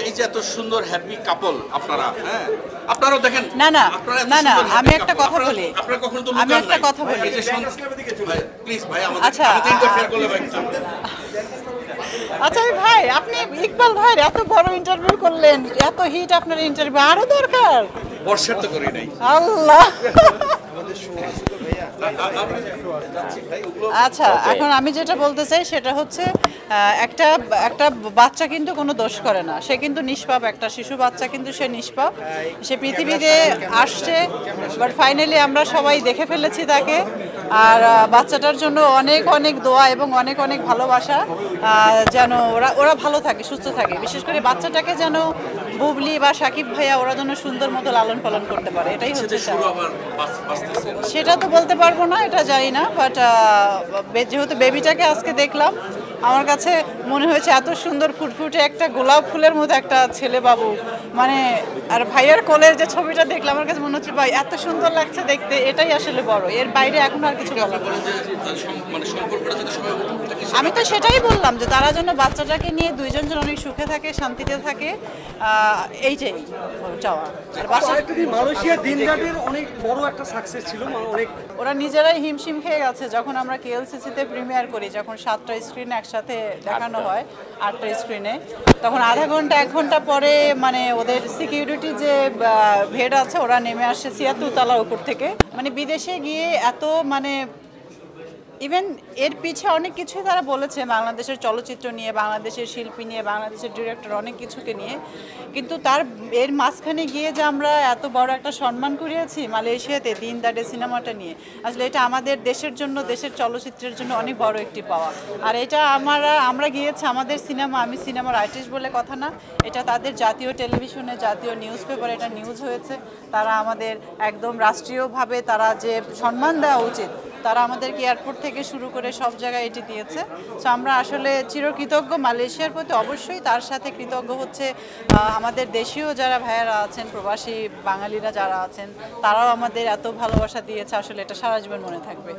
এই যে এত সুন্দর হ্যাপি কাপল আপনারা হ্যাঁ? আপনারাও দেখেন। না, না, না, না, আমি একটা কথা বলি। আপনারা কখনো তো আমি একটা কথা বলি। প্লিজ ভাই আমাদের আচ্ছা, ইন্টারফেয়ার করলে ভাই। আচ্ছা ভাই আপনি ইকবাল ভাই এত বড় ইন্টারভিউ করলেন এত হিট আপনার ইন্টারভিউ আরও দরকার? বর্ষার তো করি নাই। আল্লাহ। আচ্ছা এখন আমি যেটা বলতে চাই সেটা হচ্ছে একটা একটা বাচ্চা কিন্তু কোনো দোষ করে না। সে কিন্তু নিষ্পাপ একটা শিশু বাচ্চা কিন্তু সে নিষ্পাপ। সে পৃথিবীতে আসছে বাট ফাইনালি আমরা সবাই দেখে ফেলেছি তাকে। আর বাচ্চাটার জন্য অনেক অনেক দোয়া এবং অনেক অনেক ভালোবাসা। যেন ওরা ওরা ভালো থাকে সুস্থ থাকে। বিশেষ করে বাচ্চাটাকে যেন বুবলি বা সাকিব ভাইয়া ওরা যেন সুন্দর মতো লালন পালন করতে পারে। এটাই হচ্ছে সেটা তো বলতে পারব না এটা জানি না বাট যেহেতু বেবিটাকে আজকে দেখলাম আমার কাছে মনে হয়েছে এত সুন্দর ফুটফুটে একটা গোলাপ ফুলের মতো একটা ছেলে বাবু মানে আর ভাইয়ার কোলের যে ছবিটা দেখলাম আমার কাছে মনে হচ্ছে, ভাই, এত সুন্দর লাগছে দেখতে। এটাই আসলে বড়। এর বাইরে এখন আর কিছু বলার আমি তো সেটাই বললাম যে তারা যেন বাচ্চাটাকে নিয়ে দুইজন যেন অনেক সুখে থাকে শান্তিতে থাকে। এইটাই চাওয়া। মালয়েশিয়া দিনরাতের অনেক বড় একটা সাকসেস ছিল অনেক ওরা নিজেরাই হিমশিম খেয়ে গেছে যখন আমরা কেএলসিসিতে প্রিমিয়ার করি যখন সাতটা স্ক্রিন একসাথে দেখানো হয় আটটা স্ক্রিনে তখন আধা ঘণ্টা এক ঘণ্টা পরে মানে ওদের সিকিউরিটি যে ভেড আছে ওরা নেমে আসে ছিয়াত্তর তলার উপর থেকে। মানে বিদেশে গিয়ে এত মানে ইভেন এর পিছে অনেক কিছুই তারা বলেছে বাংলাদেশের চলচ্চিত্র নিয়ে, বাংলাদেশের শিল্পী নিয়ে, বাংলাদেশের ডিরেক্টর অনেক কিছুকে নিয়ে। কিন্তু তার, এর মাঝখানে গিয়ে যে আমরা এত বড় একটা সম্মান করিয়েছি মালয়েশিয়াতে, দিন দাডে সিনেমাটা নিয়ে, আসলে এটা আমাদের দেশের জন্য, দেশের চলচ্চিত্রের জন্য অনেক বড় একটি পাওয়া। আর এটা আমরা আমরা গিয়েছি, আমাদের সিনেমা, আমি সিনেমার আর্টিস্ট বলে কথা না, এটা তাদের জাতীয় টেলিভিশনে জাতীয় নিউজ পেপার এটা নিউজ হয়েছে। তারা আমাদের একদম রাষ্ট্রীয়ভাবে তারা যে সম্মান দেওয়া উচিত তারা আমাদেরকে এয়ারপোর্ট থেকে শুরু করে সব জায়গায় এটি দিয়েছে। সো আমরা আসলে চিরকৃতজ্ঞ মালয়েশিয়ার প্রতি অবশ্যই, তার সাথে কৃতজ্ঞ হচ্ছে আমাদের দেশীয় যারা ভাইয়ারা আছেন, প্রবাসী বাঙালিরা যারা আছেন, তারাও আমাদের এত ভালোবাসা দিয়েছে, আসলে এটা সারা জীবন মনে থাকবে।